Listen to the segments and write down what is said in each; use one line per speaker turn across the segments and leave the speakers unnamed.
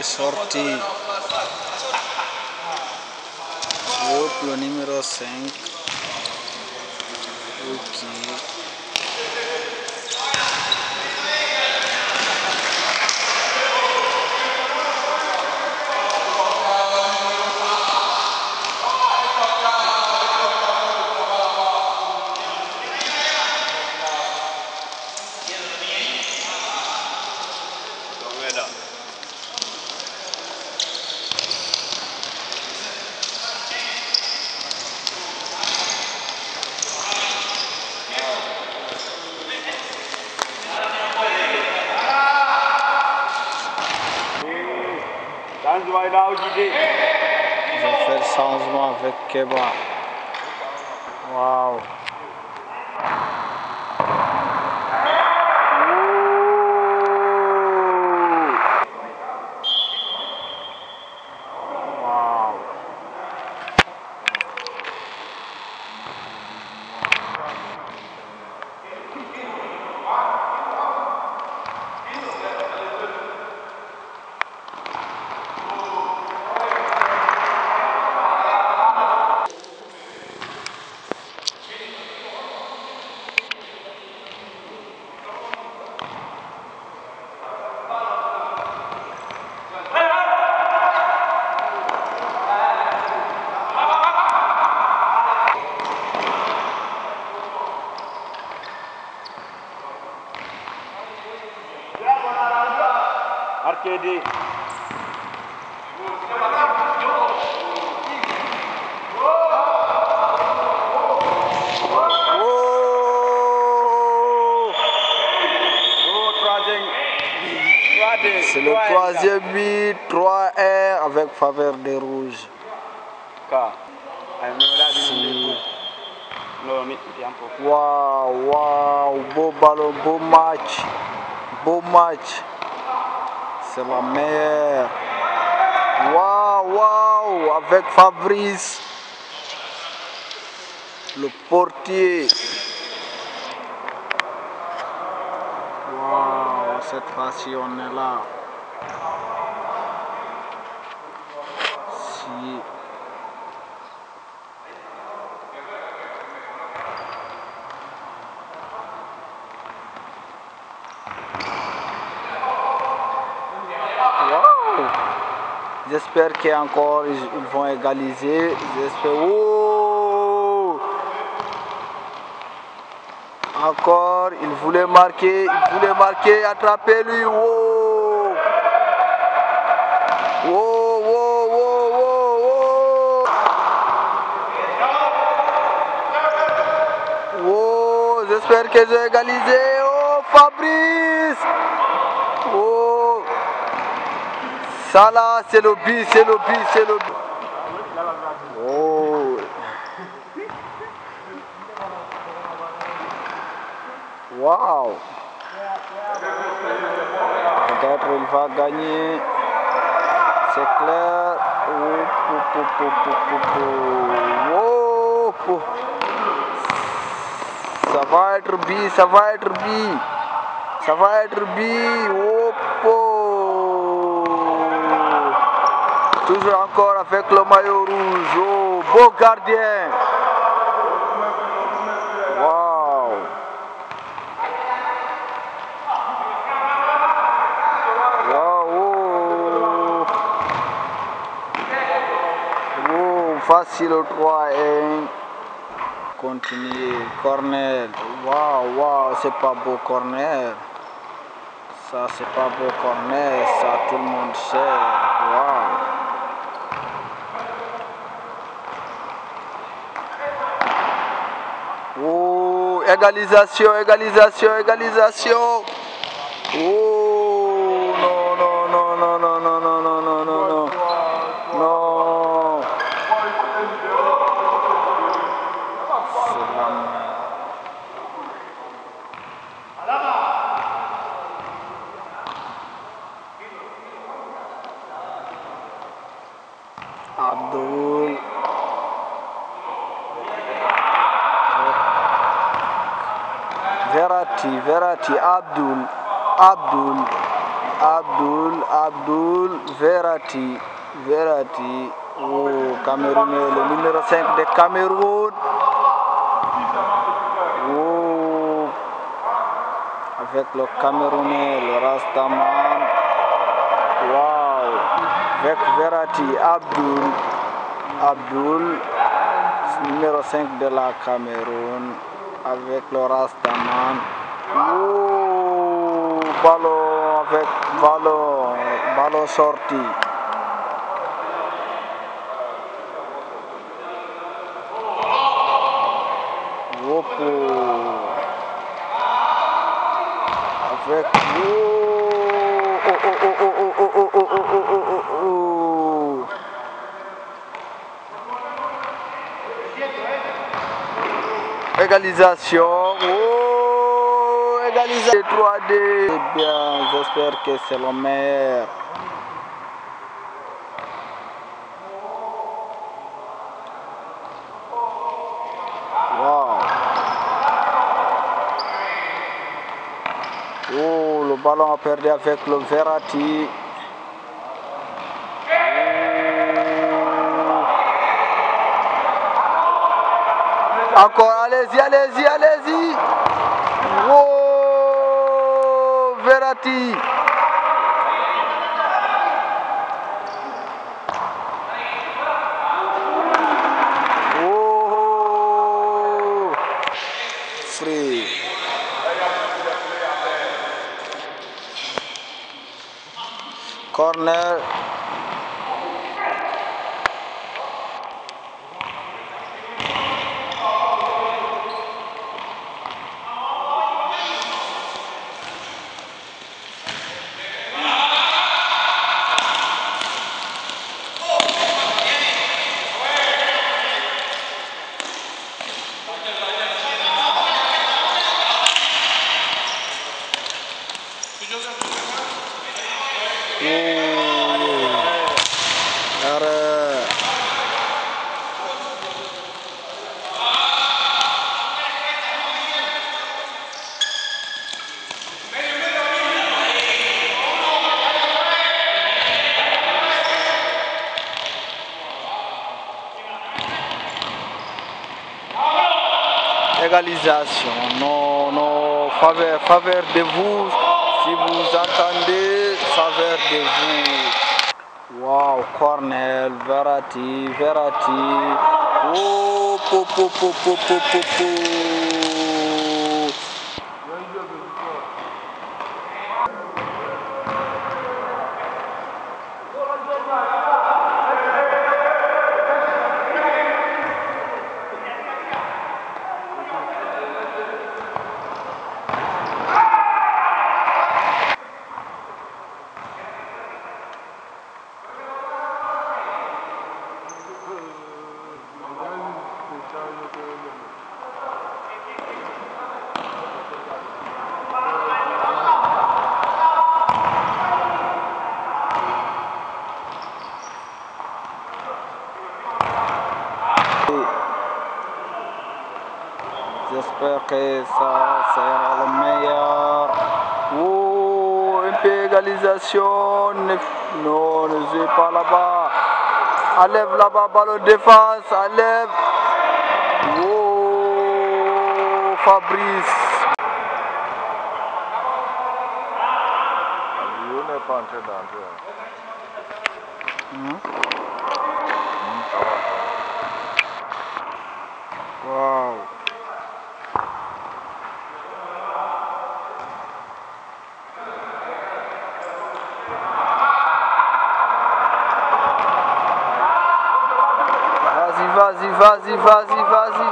ballon
a été sorti. Hop, le numéro 5. Ok.
quebrar.
C'est le troisième but, 3-1 avec faveur des rouges. Waouh, waouh, beau ballon, beau match. Beau match. C'est la meilleure. Waouh, waouh, avec Fabrice. Le portier. Waouh, cette est là. Si. Waouh J'espère qu'encore ils, vont égaliser. J'espère. Oh Encore, il voulait marquer, il voulait marquer, attraper lui. Oh, oh, oh, oh. Oh, j'espère qu'ils ont égalisé. Oh, Fabrice Oh Ça là, c'est le but, c'est le but, c'est le but. Oh Waouh Peut-être il va gagner. C'est clair. Oh, pou, pou, pou, pou, pou, pou. Oh, pou. Ça va être bi, ça va être bi. Ça va être bi. Oh, Toujours encore avec le maillot rouge. Oh. Beau gardien. Wow. Wow. oh. Facile au 3-1. Continuer. Corner. Waouh, waouh, c'est pas beau corner. Ça, c'est pas beau corner. Ça, tout le monde sait. Waouh. egalização, egalização, egalização. Verratti, Verratti, oh, Camerounais, le numéro 5 de Cameroun. Oh, avec le Camerounais, le Rastaman. Wow, avec Verratti, Abdul, Abdul, numéro 5 de la Cameroun avec le Rastaman. Oh, ballon avec ballon, ballon sorti. Égalisation. Oh, égalisation 3D. Eh bien, j'espère que c'est le meilleur. Wow. Oh, le ballon a perdu avec le Verratti. Encore, allez-y, allez-y, allez-y. Oh, Verratti. Oh, free. Corner. Oh. Arrêt. Égalisation, non, non, faveur, faveur de vous, si vous entendez, faveur de vous. Wow, Cornel, Verratti, Verratti. Oh, po, po, po, po, po, po, po. J'espère que ça sera le meilleur. Oh, un peu égalisation. Ne- Non, ne jouez pas là-bas. Enlève là-bas, ballon de défense. Enlève. Oh, Fabrice.
Lyon n'est pas entré dans le jeu.
Hmm?
Hmm, ça va, ça va.
Wow. Vas-y, vas-y, vas-y, vas-y, vas-y.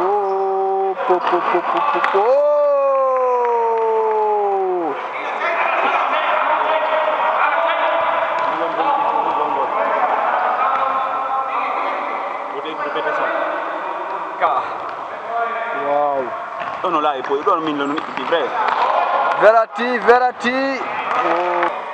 Oh, po, po, po, po, po, po. Oh.
Ka.
Wow.
Ono la e poi don min lo non di bre.
Verratti, Verratti. Oh.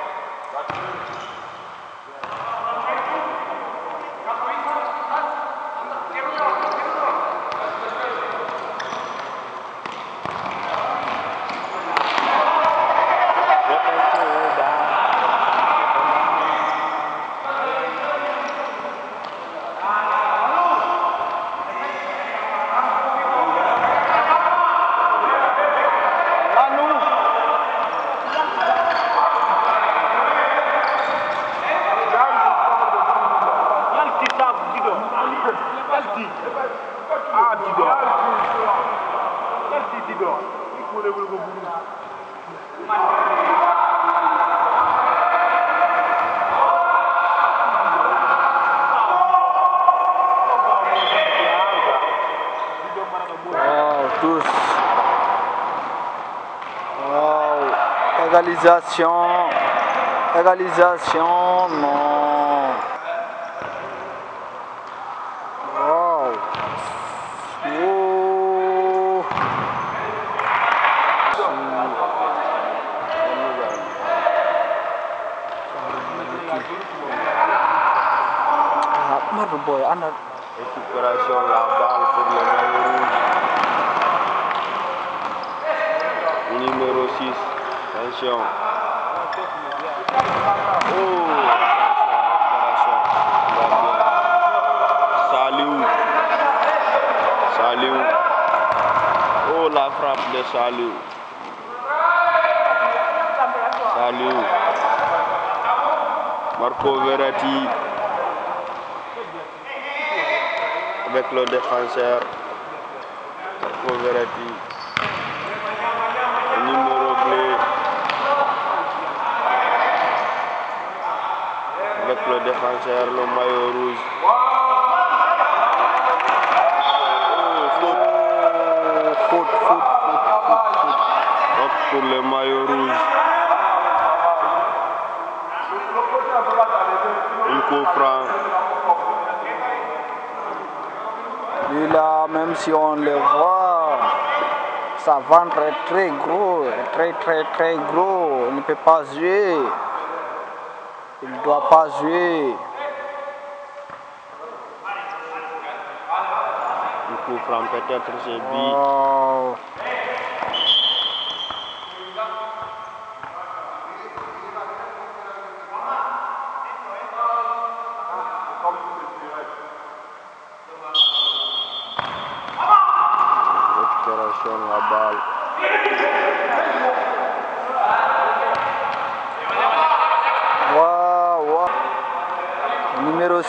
Égalisation. Égalisation. Non. Wow. Oh. Ah, boy.
Récupération, la balle pour le. Numéro 6. Attention. Oh. Saliou. Saliou. Oh, la frappe de Saliou. Saliou. Marco Verratti. avec le défenseur Marco Verratti. Le numéro bleu avec le défenseur, le maillot rouge. Faute.
Faute, faute, faute, faute, faute.
Faute pour le maillot rouge. Un coup.
Lui là, même si on le voit, sa ventre est très gros, très très très gros. Il ne peut pas jouer. Il ne doit pas jouer.
Un coup franc, peut-être lui.
Oh.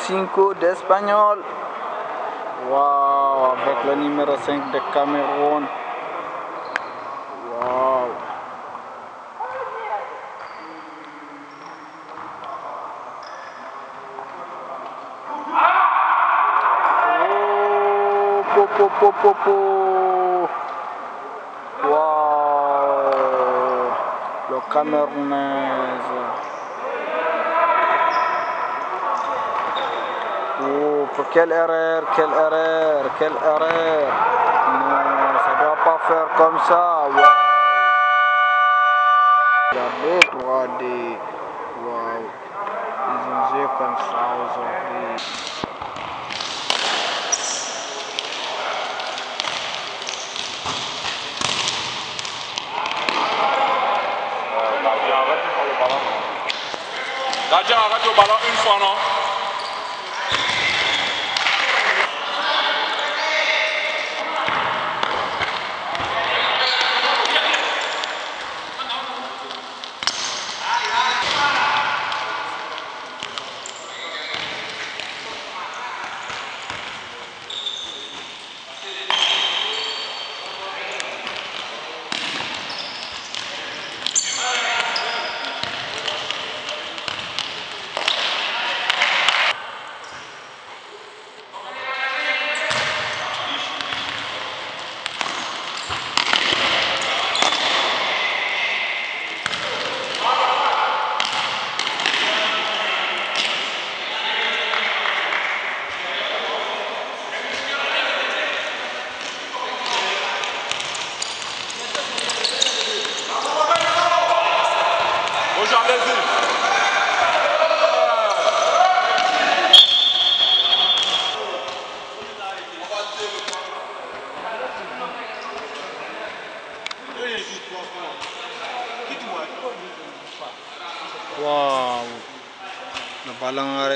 5 de Español.
Wow, avec le numéro 5 de Cameroun. Wow. Oh, po, po, po, po, po. Wow. Le Camerounais. Quelle erreur, quelle erreur, quelle erreur. Non, ça ne doit pas faire comme ça. Wow. Regardez 3D. Wow. Ils ont joué comme ça aujourd'hui.
Gardien arrête le ballon une fois, non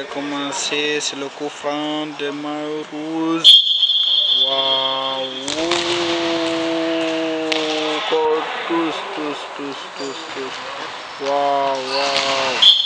recommencé. C'est le coup franc de Maillot Rouge. Waouh. Tous, tous, tous, tous, tous. Waouh, waouh.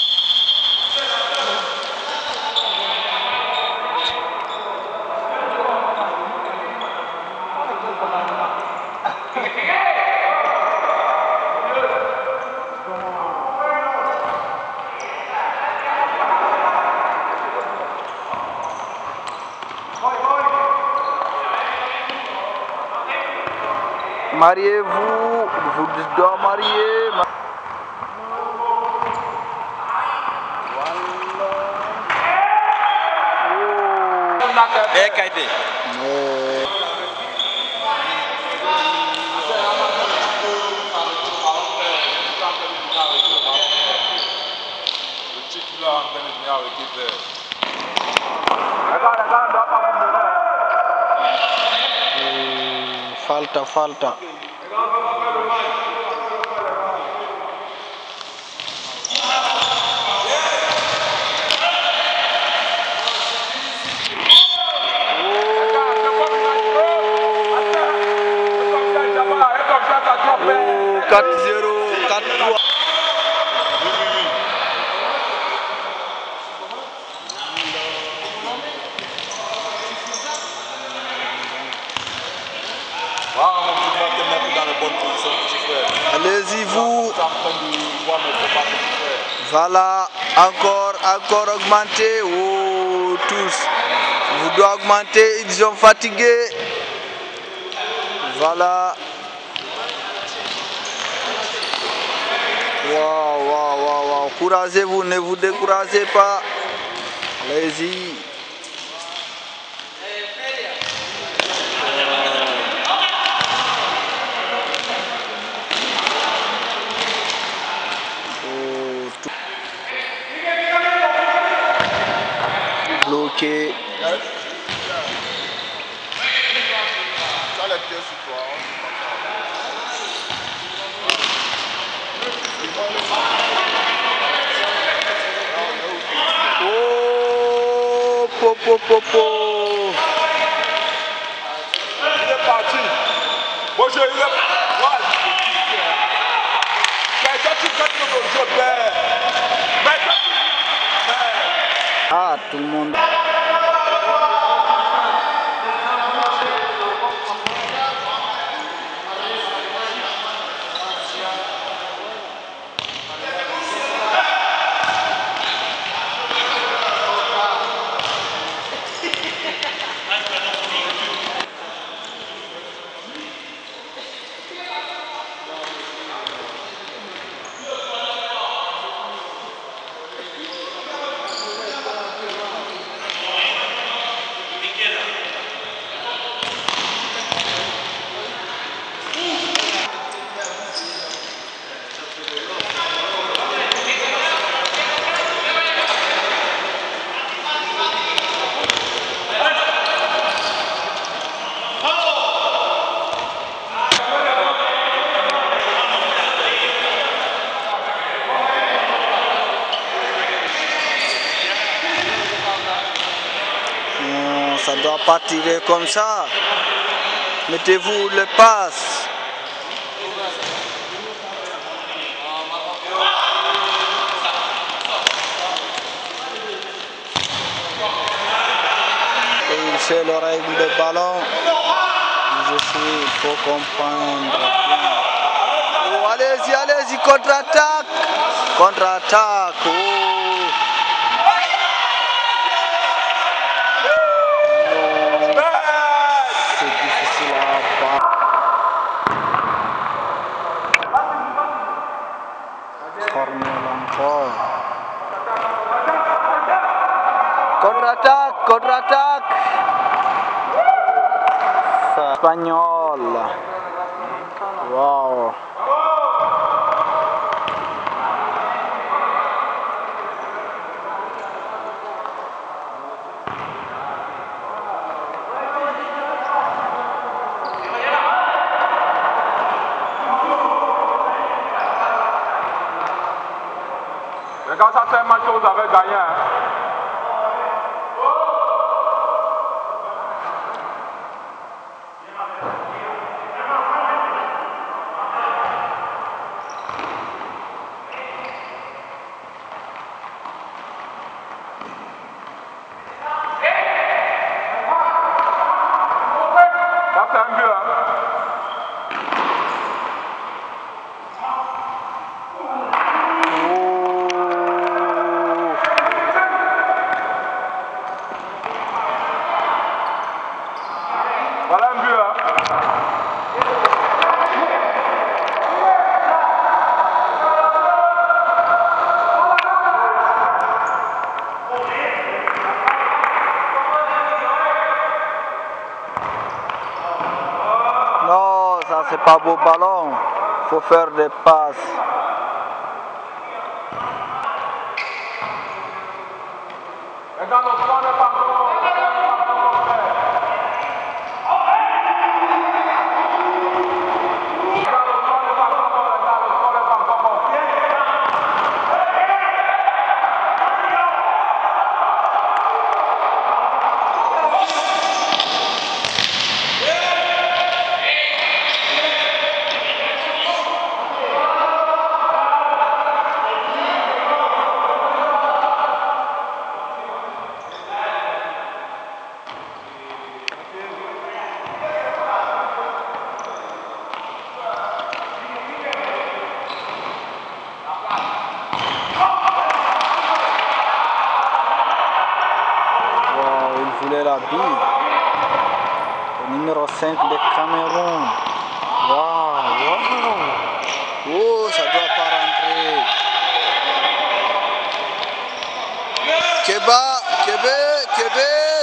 mariez-vous, vous dois marier.
É,
Caetê. Falta, falta.
Petit frère.
Voilà, encore, encore augmenté. Oh, tous. Vous doit augmenter, ils sont fatigués. Voilà. Waouh, waouh, waouh, waouh. Couragez-vous, ne vous découragez pas. Allez-y. Oh, tout- Bloqué.
Tu as les pieds sur toi.
Oh, po, po, po, po.
Il est parti. Bon jeu, il est Ouais. Mais toi, tu fais le jeu, père. Mais toi, tu- Mais-
Ah, tout le tirer comme ça. Mettez-vous le passe. Et il fait le règle de ballon. Je suis, il faut comprendre. Oh, allez-y, allez-y, contre-attaque. Contre-attaque. Oh.
espanhola. Uau! É mais que vous avez é gagné. Hein.
pas beau ballon, faut faire des passes.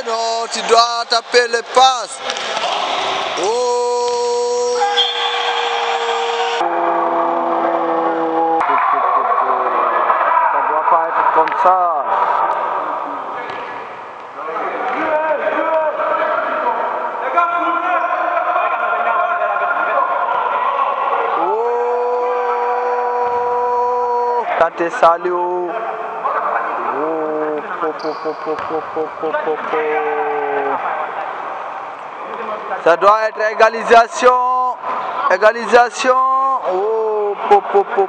non, tu dois taper les passes. Oh. Ça doit pas comme ça. Oh. T'as tes saluts. Ça doit être égalisation. Égalisation. Oh, po, po, po,